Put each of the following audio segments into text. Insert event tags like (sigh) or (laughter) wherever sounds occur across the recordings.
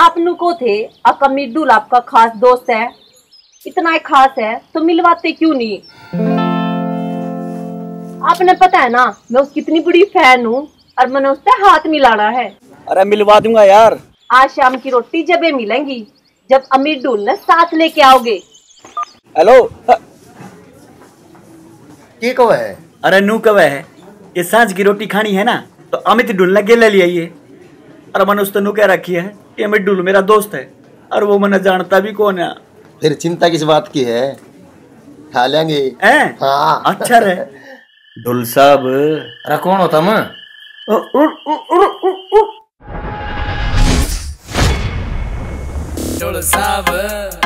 आपनु को थे आपका मिर्दुल आपका खास दोस्त है। इतना ही खास है तो मिलवाते क्यों नहीं? आपने पता है ना मैं उसकी इतनी बड़ी फ़ैन हूँ और मैंने उससे हाथ मिलाना है। अरे मिलवा दूँगा यार। आज शाम की रोटी जब मिलेंगी जब अमीर डुल ने साथ लेके आओगे। हेलो? ये कब है? अरे नू कब है ये साँझ की रोटी खानी है ना तो अमित ढूँढने के ले लिए ये और मैंने उस तेनों कह रखी है कि मिडुल मेरा दोस्त है। और वो मैंने जानता भी कौन है? फिर चिंता किस बात की है? खा लेंगे। हैं? हाँ। अच्छा रे डुल साहब। अरे कौन हो तुम? डुल उ-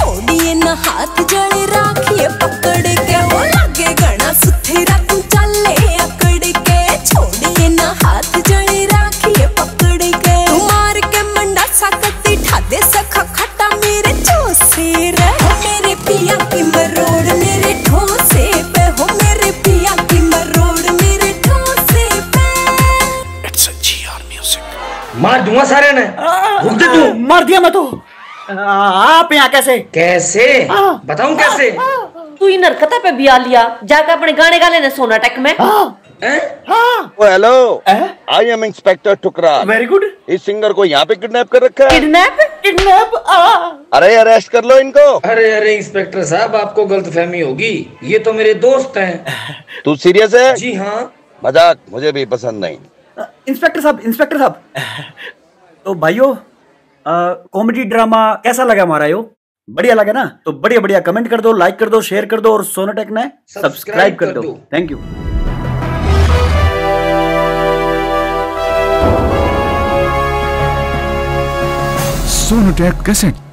छोड़िए न हाथ जड़े राखिए पकड़ के। वो लगे गणा सुथेरा तू चले अकड़ के। छोड़िए न हाथ जड़े राखिए पकड़ के। मार के मंडा सकती ठादे सखा खटा मेरे चोसे रे। मेरे पिया की मरोड़ मेरे ठोसे पे। हो मेरे पिया की मरोड़ मेरे ठोसे पे। मार दूँगा सारे ने। रुक दे तू। मार दिया मैं तो। आप यहाँ कैसे? कैसे? बताऊँ कैसे? तू इन हरकता पे बिया लिया। जाकर अपने गाने गा लेने सोनाटेक में। हेलो आई एम इंस्पेक्टर टुकरा वेरी गुड इस सिंगर को यहाँ पे किडनैप कर रखा है? किडनैप किडनैप अरे अरेस्ट कर लो इनको। अरे अरे इंस्पेक्टर साहब आपको गलतफहमी होगी। ये तो मेरे दोस्त हैं। (laughs) तू सीरियस है? जी हाँ। मज़ाक मुझे भी पसंद नहीं। इंस्पेक्टर साहब इंस्पेक्टर साहब। (laughs) तो भाइयों कॉमेडी ड्रामा कैसा लगा हमारा यो बढ़िया लगा ना? तो बढ़िया बढ़िया कमेंट कर दो लाइक कर दो शेयर कर दो और सोनोटेक ने सब्सक्राइब कर दो। Thank you Sonatek cassette.